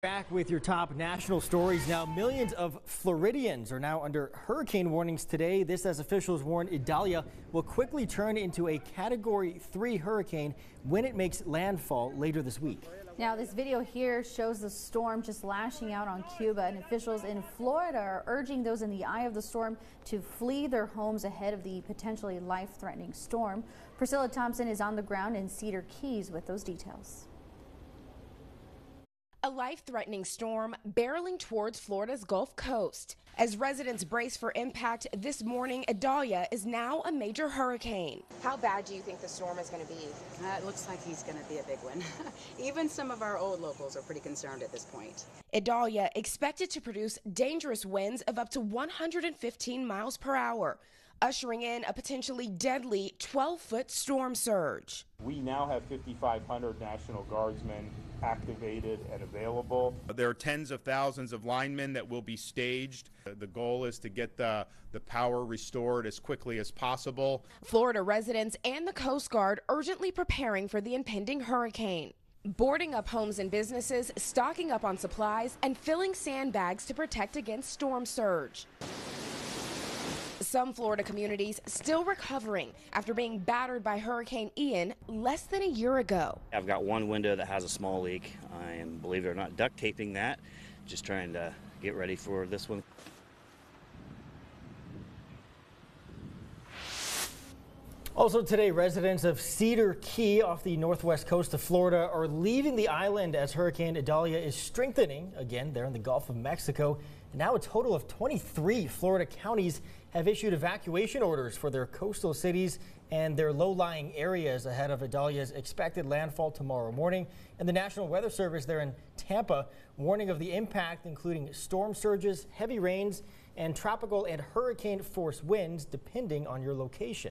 Back with your top national stories now. Millions of Floridians are now under hurricane warnings today. This as officials warn Idalia will quickly turn into a Category 3 hurricane when it makes landfall later this week. Now, this video here shows the storm just lashing out on Cuba, and officials in Florida are urging those in the eye of the storm to flee their homes ahead of the potentially life-threatening storm. Priscilla Thompson is on the ground in Cedar Keys with those details. A life-threatening storm barreling towards Florida's Gulf Coast. As residents brace for impact this morning, Idalia is now a major hurricane. How bad do you think the storm is going to be? Uh, it looks like he's going to be a big one. Even some of our old locals are pretty concerned at this point. Idalia expected to produce dangerous winds of up to 115 miles per hour ushering in a potentially deadly 12 foot storm surge. We now have 5,500 National Guardsmen activated and available. There are tens of thousands of linemen that will be staged. The goal is to get the, the power restored as quickly as possible. Florida residents and the Coast Guard urgently preparing for the impending hurricane. Boarding up homes and businesses, stocking up on supplies, and filling sandbags to protect against storm surge. Some Florida communities still recovering after being battered by Hurricane Ian less than a year ago. I've got one window that has a small leak. I am, believe it or not, duct taping that, just trying to get ready for this one. Also today, residents of Cedar Key off the northwest coast of Florida are leaving the island as Hurricane Idalia is strengthening again there in the Gulf of Mexico. And now a total of 23 Florida counties have issued evacuation orders for their coastal cities and their low-lying areas ahead of Idalia's expected landfall tomorrow morning. And the National Weather Service there in Tampa warning of the impact, including storm surges, heavy rains, and tropical and hurricane force winds, depending on your location.